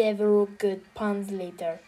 several good puns later.